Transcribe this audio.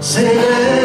Say